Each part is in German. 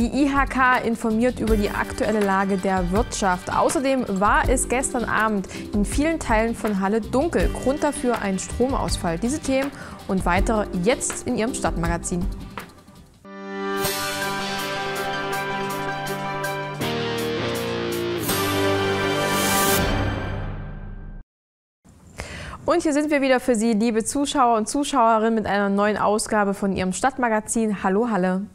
Die IHK informiert über die aktuelle Lage der Wirtschaft. Außerdem war es gestern Abend in vielen Teilen von Halle dunkel. Grund dafür ein Stromausfall. Diese Themen und weitere jetzt in Ihrem Stadtmagazin. Und hier sind wir wieder für Sie, liebe Zuschauer und Zuschauerinnen, mit einer neuen Ausgabe von Ihrem Stadtmagazin Hallo Halle.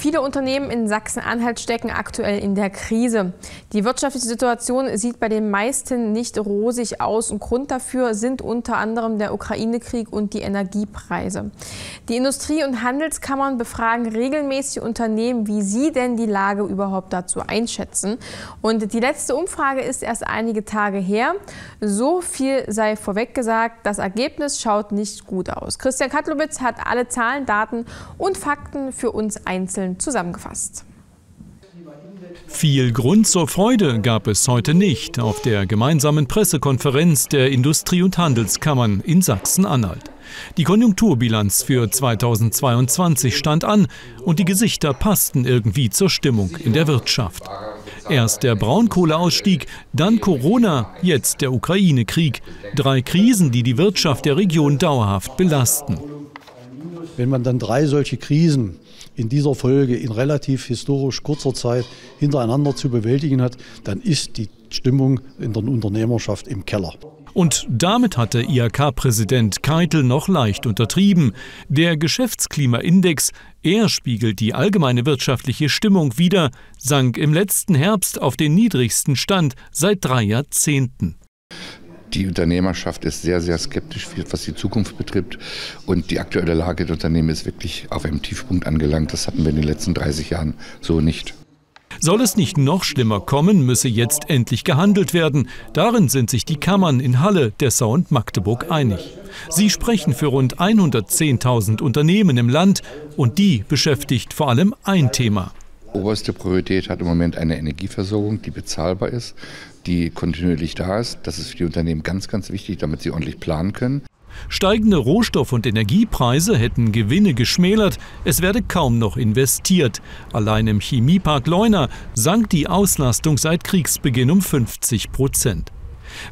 Viele Unternehmen in Sachsen-Anhalt stecken aktuell in der Krise. Die wirtschaftliche Situation sieht bei den meisten nicht rosig aus und Grund dafür sind unter anderem der Ukraine-Krieg und die Energiepreise. Die Industrie- und Handelskammern befragen regelmäßig Unternehmen, wie sie denn die Lage überhaupt dazu einschätzen. Und die letzte Umfrage ist erst einige Tage her. So viel sei vorweg gesagt, das Ergebnis schaut nicht gut aus. Christian Katlowitz hat alle Zahlen, Daten und Fakten für uns einzeln zusammengefasst. Viel Grund zur Freude gab es heute nicht auf der gemeinsamen Pressekonferenz der Industrie- und Handelskammern in Sachsen-Anhalt. Die Konjunkturbilanz für 2022 stand an und die Gesichter passten irgendwie zur Stimmung in der Wirtschaft. Erst der Braunkohleausstieg, dann Corona, jetzt der Ukraine-Krieg. Drei Krisen, die die Wirtschaft der Region dauerhaft belasten. Wenn man dann drei solche Krisen in dieser Folge in relativ historisch kurzer Zeit hintereinander zu bewältigen hat, dann ist die Stimmung in der Unternehmerschaft im Keller. Und damit hatte IHK-Präsident Keitel noch leicht untertrieben. Der Geschäftsklimaindex, er spiegelt die allgemeine wirtschaftliche Stimmung wider, sank im letzten Herbst auf den niedrigsten Stand seit drei Jahrzehnten. Die Unternehmerschaft ist sehr, sehr skeptisch, was die Zukunft betrifft. Und die aktuelle Lage der Unternehmen ist wirklich auf einem Tiefpunkt angelangt. Das hatten wir in den letzten 30 Jahren so nicht. Soll es nicht noch schlimmer kommen, müsse jetzt endlich gehandelt werden. Darin sind sich die Kammern in Halle, Dessau und Magdeburg einig. Sie sprechen für rund 110.000 Unternehmen im Land und die beschäftigt vor allem ein Thema. Oberste Priorität hat im Moment eine Energieversorgung, die bezahlbar ist, die kontinuierlich da ist. Das ist für die Unternehmen ganz, ganz wichtig, damit sie ordentlich planen können. Steigende Rohstoff- und Energiepreise hätten Gewinne geschmälert, es werde kaum noch investiert. Allein im Chemiepark Leuna sank die Auslastung seit Kriegsbeginn um 50 Prozent.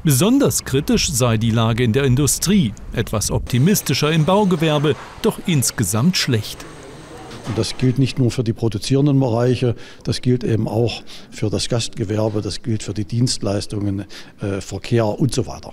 Besonders kritisch sei die Lage in der Industrie, etwas optimistischer im Baugewerbe, doch insgesamt schlecht. Und das gilt nicht nur für die produzierenden Bereiche, das gilt eben auch für das Gastgewerbe, das gilt für die Dienstleistungen, äh, Verkehr und so weiter.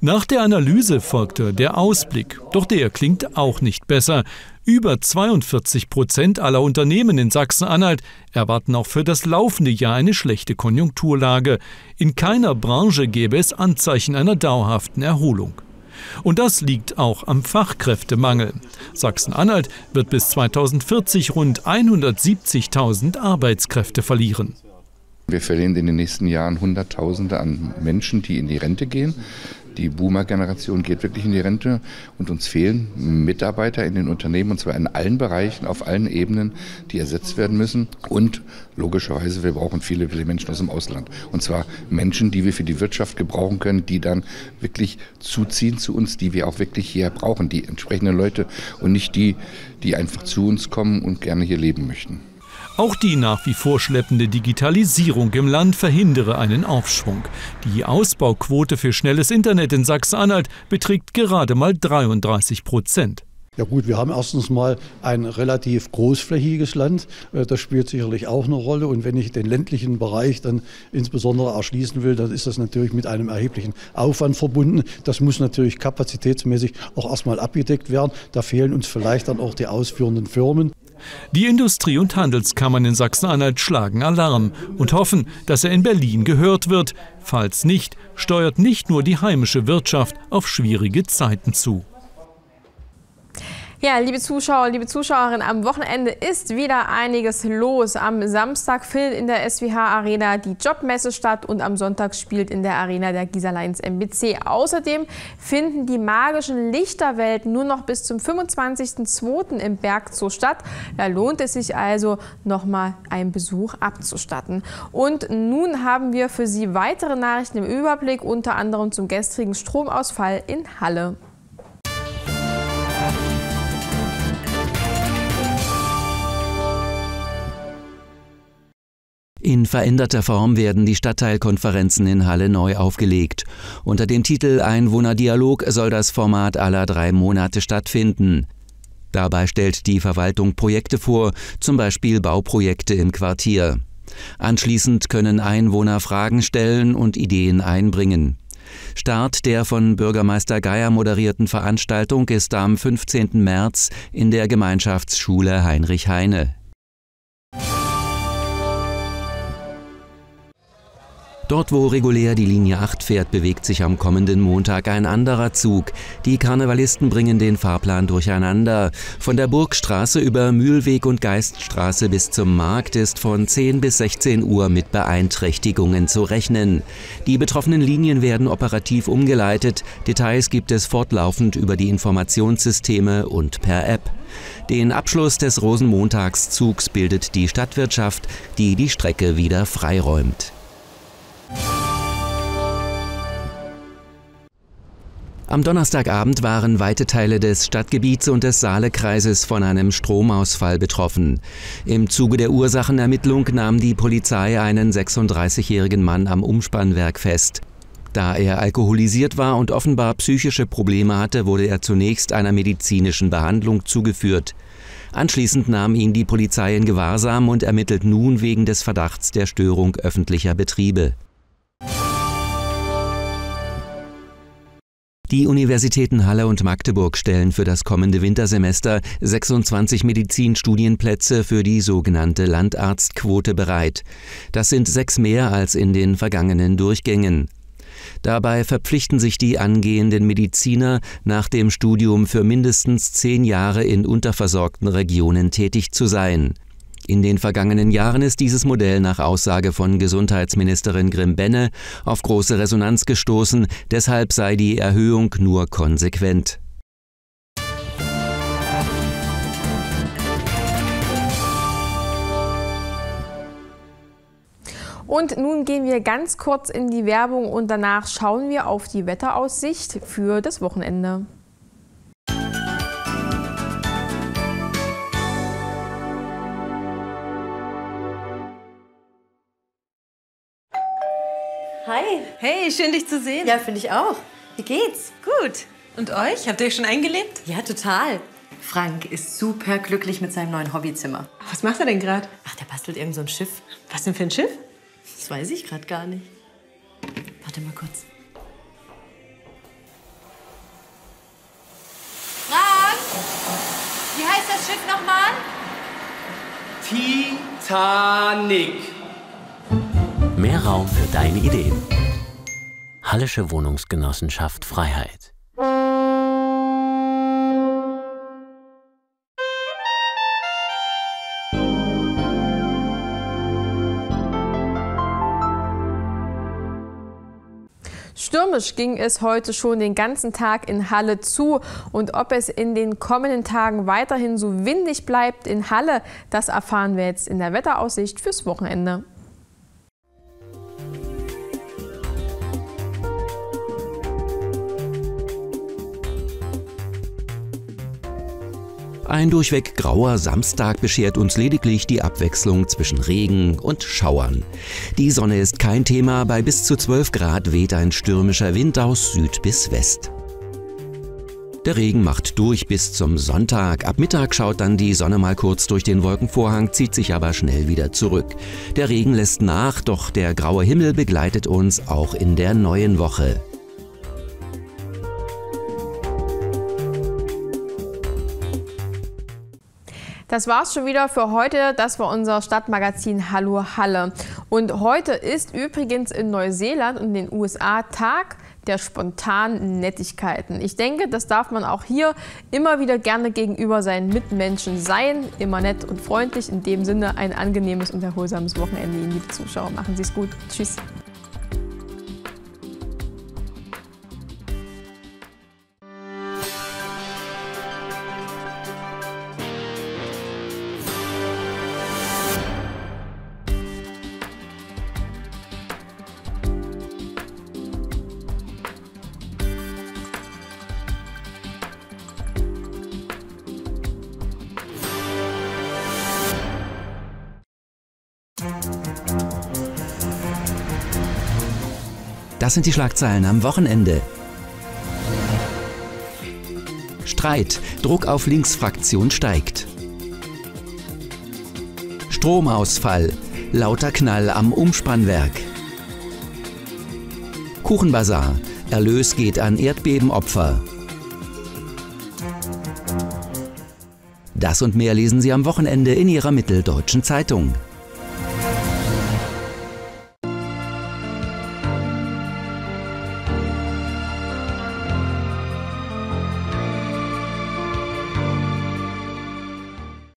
Nach der Analyse folgte der Ausblick. Doch der klingt auch nicht besser. Über 42 Prozent aller Unternehmen in Sachsen-Anhalt erwarten auch für das laufende Jahr eine schlechte Konjunkturlage. In keiner Branche gäbe es Anzeichen einer dauerhaften Erholung. Und das liegt auch am Fachkräftemangel. Sachsen-Anhalt wird bis 2040 rund 170.000 Arbeitskräfte verlieren. Wir verlieren in den nächsten Jahren Hunderttausende an Menschen, die in die Rente gehen. Die Boomer-Generation geht wirklich in die Rente und uns fehlen Mitarbeiter in den Unternehmen und zwar in allen Bereichen, auf allen Ebenen, die ersetzt werden müssen. Und logischerweise, wir brauchen viele, viele Menschen aus dem Ausland. Und zwar Menschen, die wir für die Wirtschaft gebrauchen können, die dann wirklich zuziehen zu uns, die wir auch wirklich hier brauchen, die entsprechenden Leute und nicht die, die einfach zu uns kommen und gerne hier leben möchten. Auch die nach wie vor schleppende Digitalisierung im Land verhindere einen Aufschwung. Die Ausbauquote für schnelles Internet in Sachsen-Anhalt beträgt gerade mal 33 Prozent. Ja gut, wir haben erstens mal ein relativ großflächiges Land. Äh, das spielt sicherlich auch eine Rolle. Und wenn ich den ländlichen Bereich dann insbesondere erschließen will, dann ist das natürlich mit einem erheblichen Aufwand verbunden. Das muss natürlich kapazitätsmäßig auch erstmal abgedeckt werden. Da fehlen uns vielleicht dann auch die ausführenden Firmen. Die Industrie- und Handelskammern in Sachsen-Anhalt schlagen Alarm und hoffen, dass er in Berlin gehört wird. Falls nicht, steuert nicht nur die heimische Wirtschaft auf schwierige Zeiten zu. Ja, liebe Zuschauer, liebe Zuschauerinnen, am Wochenende ist wieder einiges los. Am Samstag findet in der SWH Arena die Jobmesse statt und am Sonntag spielt in der Arena der Gieserleins MBC. Außerdem finden die magischen Lichterwelten nur noch bis zum 25.02. im Bergzoo statt. Da lohnt es sich also, nochmal einen Besuch abzustatten. Und nun haben wir für Sie weitere Nachrichten im Überblick, unter anderem zum gestrigen Stromausfall in Halle. In veränderter Form werden die Stadtteilkonferenzen in Halle neu aufgelegt. Unter dem Titel Einwohnerdialog soll das Format aller drei Monate stattfinden. Dabei stellt die Verwaltung Projekte vor, zum Beispiel Bauprojekte im Quartier. Anschließend können Einwohner Fragen stellen und Ideen einbringen. Start der von Bürgermeister Geier moderierten Veranstaltung ist am 15. März in der Gemeinschaftsschule Heinrich Heine. Dort, wo regulär die Linie 8 fährt, bewegt sich am kommenden Montag ein anderer Zug. Die Karnevalisten bringen den Fahrplan durcheinander. Von der Burgstraße über Mühlweg und Geiststraße bis zum Markt ist von 10 bis 16 Uhr mit Beeinträchtigungen zu rechnen. Die betroffenen Linien werden operativ umgeleitet. Details gibt es fortlaufend über die Informationssysteme und per App. Den Abschluss des Rosenmontagszugs bildet die Stadtwirtschaft, die die Strecke wieder freiräumt. Am Donnerstagabend waren weite Teile des Stadtgebiets und des Saalekreises von einem Stromausfall betroffen. Im Zuge der Ursachenermittlung nahm die Polizei einen 36-jährigen Mann am Umspannwerk fest. Da er alkoholisiert war und offenbar psychische Probleme hatte, wurde er zunächst einer medizinischen Behandlung zugeführt. Anschließend nahm ihn die Polizei in Gewahrsam und ermittelt nun wegen des Verdachts der Störung öffentlicher Betriebe. Die Universitäten Halle und Magdeburg stellen für das kommende Wintersemester 26 Medizinstudienplätze für die sogenannte Landarztquote bereit. Das sind sechs mehr als in den vergangenen Durchgängen. Dabei verpflichten sich die angehenden Mediziner, nach dem Studium für mindestens zehn Jahre in unterversorgten Regionen tätig zu sein. In den vergangenen Jahren ist dieses Modell nach Aussage von Gesundheitsministerin Grimm-Benne auf große Resonanz gestoßen, deshalb sei die Erhöhung nur konsequent. Und nun gehen wir ganz kurz in die Werbung und danach schauen wir auf die Wetteraussicht für das Wochenende. Hi. Hey, schön dich zu sehen. Ja, finde ich auch. Wie geht's? Gut. Und euch? Habt ihr euch schon eingelebt? Ja, total. Frank ist super glücklich mit seinem neuen Hobbyzimmer. Was macht er denn gerade? Ach, der bastelt irgend so ein Schiff. Was denn für ein Schiff? Das weiß ich gerade gar nicht. Warte mal kurz. Frank! Wie heißt das Schiff nochmal? Titanic. Mehr Raum für deine Ideen. Hallische Wohnungsgenossenschaft Freiheit. Stürmisch ging es heute schon den ganzen Tag in Halle zu. Und ob es in den kommenden Tagen weiterhin so windig bleibt in Halle, das erfahren wir jetzt in der Wetteraussicht fürs Wochenende. Ein durchweg grauer Samstag beschert uns lediglich die Abwechslung zwischen Regen und Schauern. Die Sonne ist kein Thema, bei bis zu 12 Grad weht ein stürmischer Wind aus Süd bis West. Der Regen macht durch bis zum Sonntag. Ab Mittag schaut dann die Sonne mal kurz durch den Wolkenvorhang, zieht sich aber schnell wieder zurück. Der Regen lässt nach, doch der graue Himmel begleitet uns auch in der neuen Woche. Das war's schon wieder für heute. Das war unser Stadtmagazin Hallo Halle. Und heute ist übrigens in Neuseeland und den USA Tag der spontanen Nettigkeiten. Ich denke, das darf man auch hier immer wieder gerne gegenüber seinen Mitmenschen sein. Immer nett und freundlich. In dem Sinne ein angenehmes und erholsames Wochenende liebe Zuschauer. Machen Sie es gut. Tschüss. Das sind die Schlagzeilen am Wochenende. Streit. Druck auf Linksfraktion steigt. Stromausfall. Lauter Knall am Umspannwerk. Kuchenbazar. Erlös geht an Erdbebenopfer. Das und mehr lesen Sie am Wochenende in Ihrer Mitteldeutschen Zeitung.